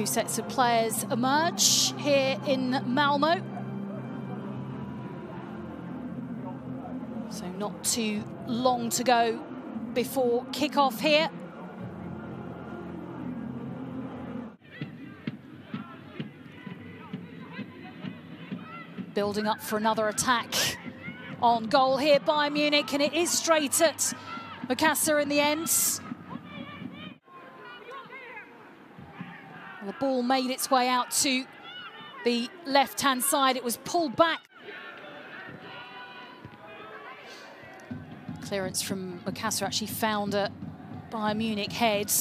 Two sets of players emerge here in Malmo. So not too long to go before kick-off here. Building up for another attack on goal here by Munich, and it is straight at Mukasa in the end. The ball made its way out to the left-hand side. It was pulled back. Clearance from Mukasa actually found a Bayern Munich head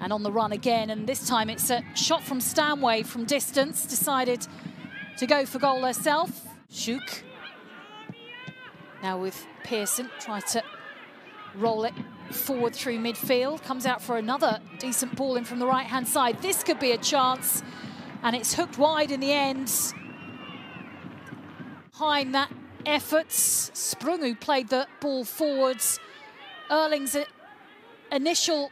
and on the run again. And this time it's a shot from Stanway from distance. Decided to go for goal herself. Schough. Now with Pearson, try to roll it forward through midfield. Comes out for another decent ball in from the right-hand side. This could be a chance. And it's hooked wide in the end. Behind that effort, Sprung who played the ball forwards. Erling's initial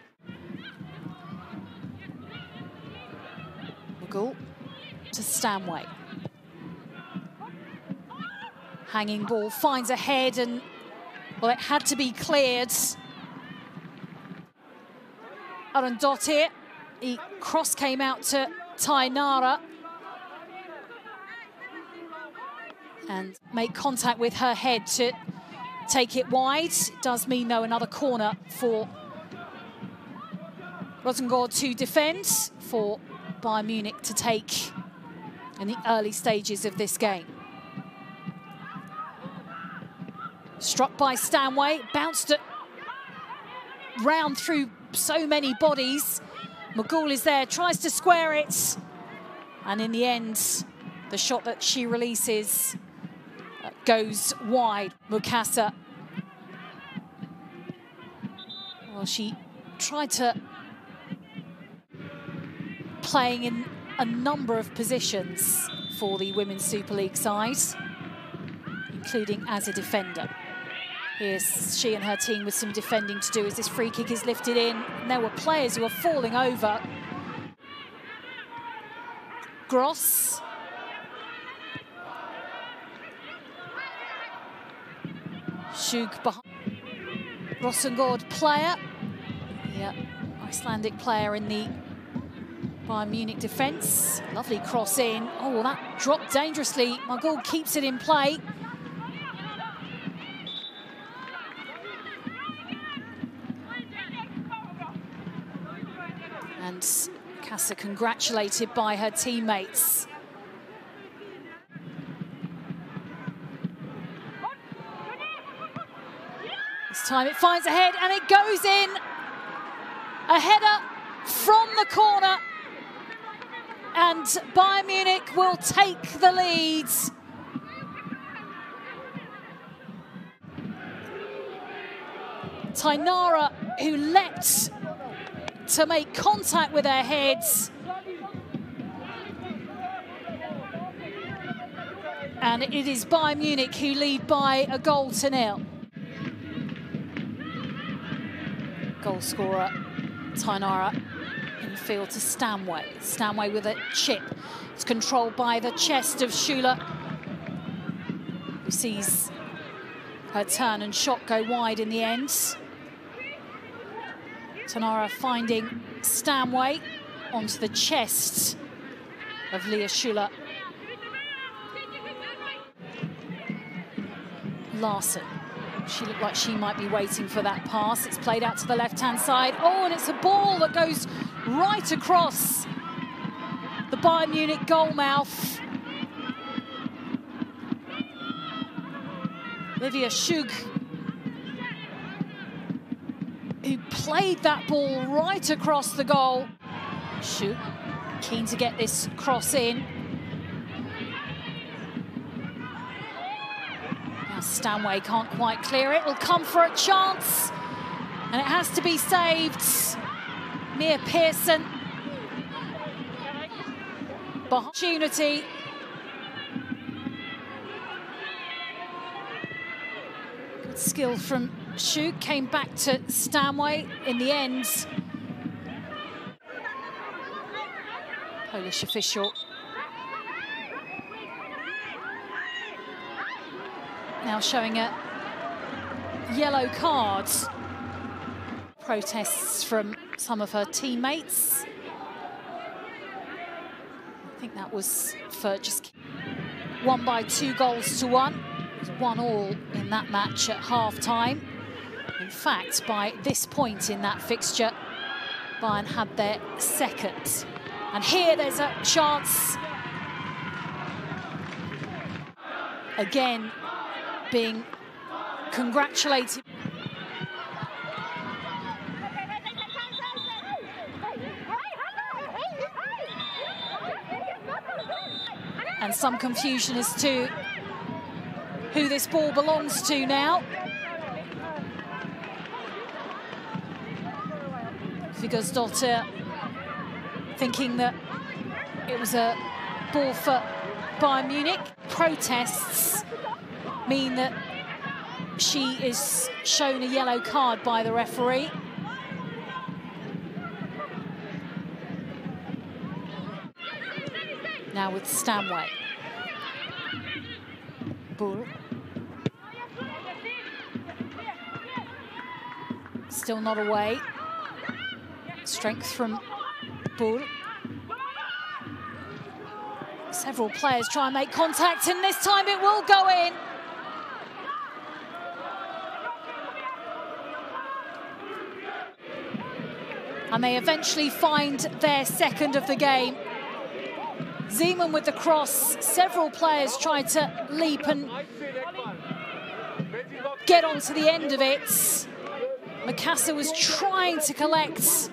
goal to Stanway. Hanging ball finds a head and, well, it had to be cleared. Arundottir, the cross came out to Tainara. And make contact with her head to take it wide. Does mean, though, another corner for Rosengård to defend, for Bayern Munich to take in the early stages of this game. Struck by Stanway, bounced it round through so many bodies. Magull is there, tries to square it. And in the end, the shot that she releases goes wide. Mukasa. Well, she tried to playing in a number of positions for the Women's Super League side, including as a defender. Here's she and her team with some defending to do as this free kick is lifted in. And there were players who were falling over. Grohs. Schough behind. Rosengård player. Yeah, Icelandic player in the Bayern Munich defence. Lovely cross in. Oh, that dropped dangerously. Magull keeps it in play. And Casa congratulated by her teammates. This time it finds a head and it goes in. A header from the corner. And Bayern Munich will take the lead. Tainara, who leapt to make contact with their heads. And it is Bayern Munich who lead by a goal to nil. Goal scorer, Tainara, in field to Stanway. Stanway with a chip. It's controlled by the chest of Schüller, who sees her turn and shot go wide in the end. Tainara finding Stanway onto the chest of Lea Schüller. Larson. She looked like she might be waiting for that pass. It's played out to the left-hand side. Oh, and it's a ball that goes right across the Bayern Munich goal mouth. Livia Schough played that ball right across the goal. Schough, keen to get this cross in. Now Stanway can't quite clear it. Will come for a chance. And it has to be saved. Mia Pearson. Opportunity. Skill from Shoot came back to Stanway in the end. Polish official. Now showing a yellow card. Protests from some of her teammates. I think that was for just won by two goals to one. One all in that match at half time. In fact, by this point in that fixture, Bayern had their second. And here there's a chance. Again, being congratulated. And some confusion as to who this ball belongs to now. Because daughter thinking that it was a ball for Bayern Munich. Protests mean that she is shown a yellow card by the referee. Now with Stanway. Bühl. Still not away. Strength from Bühl. Several players try and make contact, and this time it will go in. And they eventually find their second of the game. Zeman with the cross. Several players tried to leap and get onto the end of it. Mukasa was trying to collect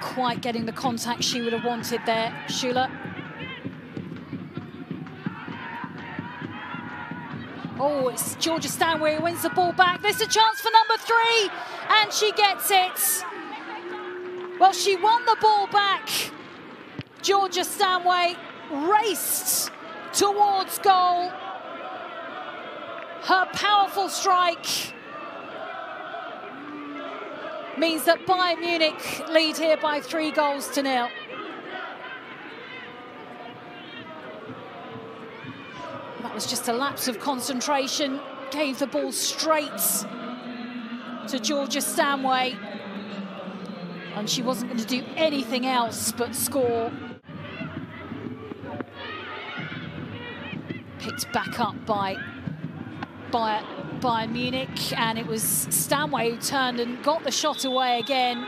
quite getting the contact she would have wanted there, Schüller. Oh, it's Georgia Stanway who wins the ball back. There's a chance for number three, and she gets it. Well, she won the ball back. Georgia Stanway raced towards goal. Her powerful strike means that Bayern Munich lead here by three goals to nil. That was just a lapse of concentration, gave the ball straight to Georgia Stanway. And she wasn't going to do anything else but score. Picked back up by, by Bayern Munich, and it was Stanway who turned and got the shot away again.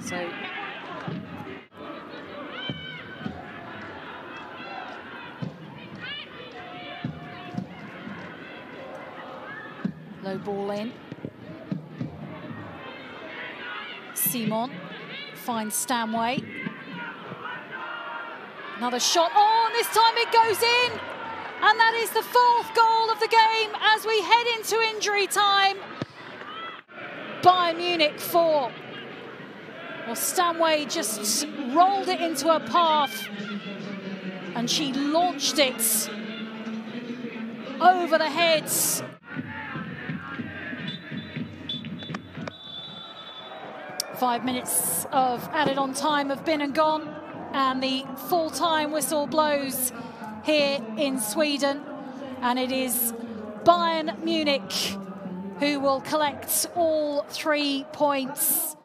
So low ball in. Simon finds Stanway. Another shot. Oh, and this time it goes in. And that is the fourth goal of the game as we head into injury time. Bayern Munich four. Well, Stanway just rolled it into her path and she launched it over the heads Five minutes of added on time have been and gone, and the full time whistle blows here in Sweden. And it is Bayern Munich who will collect all three points